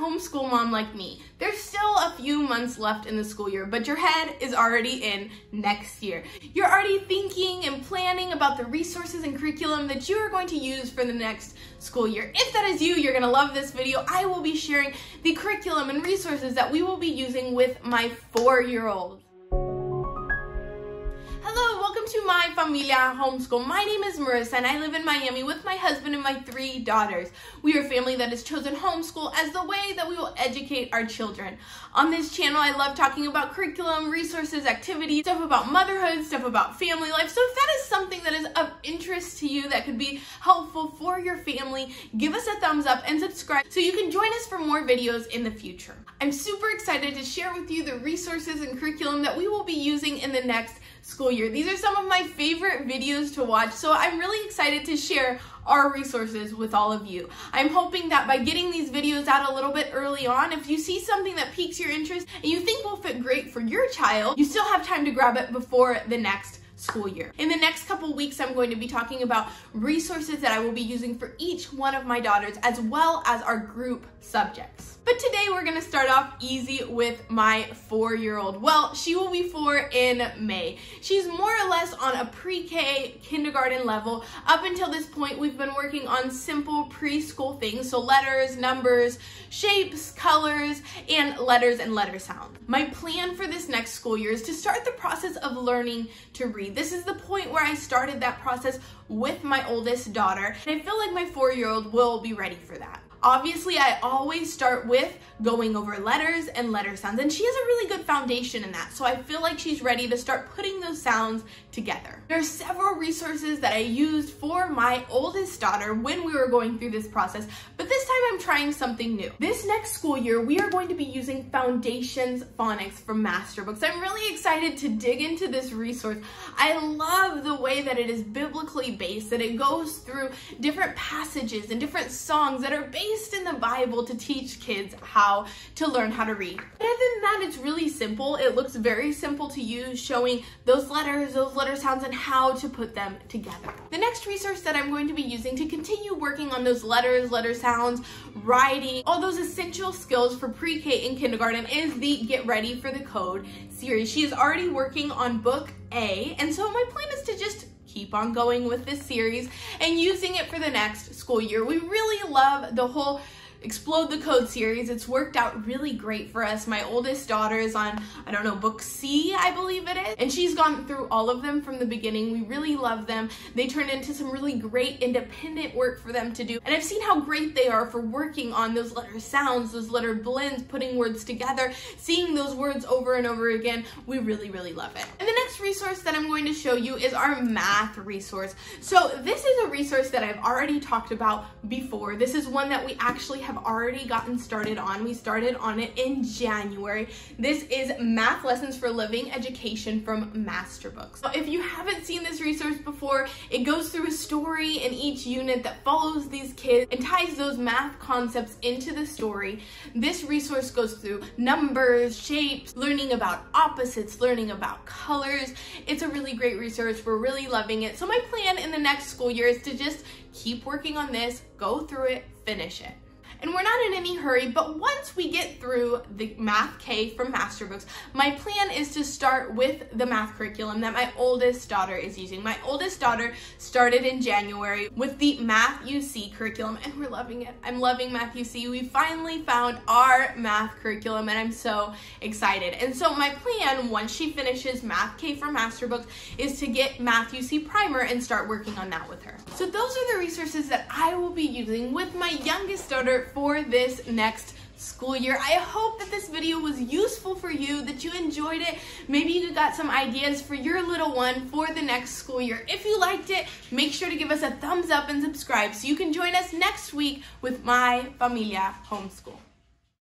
homeschool mom like me, there's still a few months left in the school year, but your head is already in next year. You're already thinking and planning about the resources and curriculum that you are going to use for the next school year. If that is you, you're gonna love this video. I will be sharing the curriculum and resources that we will be using with my four-year-old to Mi Familia homeschool. My name is Marissa and I live in Miami with my husband and my three daughters. We are a family that has chosen homeschool as the way that we will educate our children. On this channel, I love talking about curriculum, resources, activities, stuff about motherhood, stuff about family life. So if that is something that is of interest to you that could be helpful for your family, give us a thumbs up and subscribe so you can join us for more videos in the future. I'm super excited to share with you the resources and curriculum that we will be using in the next school year. These are some of my favorite videos to watch, so I'm really excited to share our resources with all of you. I'm hoping that by getting these videos out a little bit early on, if you see something that piques your interest and you think will fit great for your child, you still have time to grab it before the next school year. In the next couple weeks, I'm going to be talking about resources that I will be using for each one of my daughters, as well as our group subjects. But today we're gonna start off easy with my four-year-old. Well, she will be four in May. She's more or less on a pre-K kindergarten level. Up until this point, we've been working on simple preschool things, so letters, numbers, shapes, colors, and letters and letter sound. My plan for this next school year is to start the process of learning to read. This is the point where I started that process with my oldest daughter, and I feel like my four-year-old will be ready for that. Obviously, I always start with going over letters and letter sounds, and she has a really good foundation in that, so I feel like she's ready to start putting those sounds together. There are several resources that I used for my oldest daughter when we were going through this process, but this time I'm trying something new. This next school year, we are going to be using Foundations Phonics from Masterbooks. I'm really excited to dig into this resource. I love the way that it is biblically based, that it goes through different passages and different songs that are based based in the Bible to teach kids how to learn how to read. Other than that, it's really simple. It looks very simple to use, showing those letters, those letter sounds, and how to put them together. The next resource that I'm going to be using to continue working on those letters, letter sounds, writing, all those essential skills for pre-K and kindergarten is the Get Ready for the Code series. She is already working on book A, and so my plan is to just keep on going with this series and using it for the next school year. We really love the whole Explode the Code series. It's worked out really great for us. My oldest daughter is on, I don't know, book C, I believe it is. And she's gone through all of them from the beginning. We really love them. They turn into some really great independent work for them to do. And I've seen how great they are for working on those letter sounds, those letter blends, putting words together, seeing those words over and over again. We really, really love it. And the next resource that I'm going to show you is our math resource. So this is a resource that I've already talked about before. This is one that we actually have have already gotten started on. We started on it in January. This is Math Lessons for Living Education from Masterbooks. If you haven't seen this resource before, it goes through a story in each unit that follows these kids and ties those math concepts into the story. This resource goes through numbers, shapes, learning about opposites, learning about colors. It's a really great resource. We're really loving it. So my plan in the next school year is to just keep working on this, go through it, finish it and we're not in any hurry, but once we get through the Math K from Masterbooks, my plan is to start with the math curriculum that my oldest daughter is using. My oldest daughter started in January with the Math-U-See curriculum, and we're loving it. I'm loving Math-U-See. We finally found our math curriculum, and I'm so excited. And so my plan, once she finishes Math K from Masterbooks, is to get Math-U-See Primer and start working on that with her. So those are the resources that I will be using with my youngest daughter for this next school year. I hope that this video was useful for you, that you enjoyed it. Maybe you got some ideas for your little one for the next school year. If you liked it, make sure to give us a thumbs up and subscribe so you can join us next week with Mi Familia Homeschool.